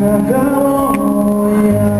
na calonha